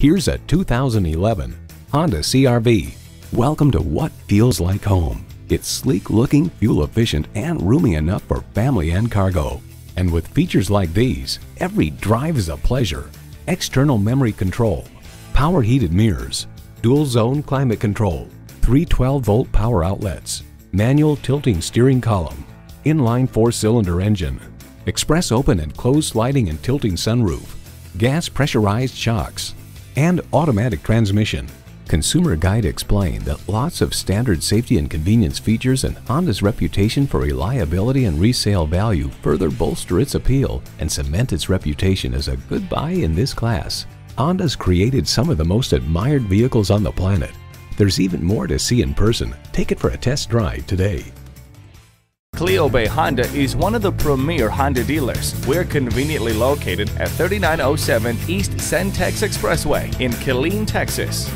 Here's a 2011 Honda CRV. Welcome to what feels like home. It's sleek looking, fuel efficient, and roomy enough for family and cargo. And with features like these, every drive is a pleasure. External memory control, power heated mirrors, dual zone climate control, three 12 volt power outlets, manual tilting steering column, inline four cylinder engine, express open and close sliding and tilting sunroof, gas pressurized shocks, and automatic transmission. Consumer Guide explained that lots of standard safety and convenience features and Honda's reputation for reliability and resale value further bolster its appeal and cement its reputation as a good buy in this class. Honda's created some of the most admired vehicles on the planet. There's even more to see in person. Take it for a test drive today. Cleo Bay Honda is one of the premier Honda dealers. We're conveniently located at 3907 East Centex Expressway in Killeen, Texas.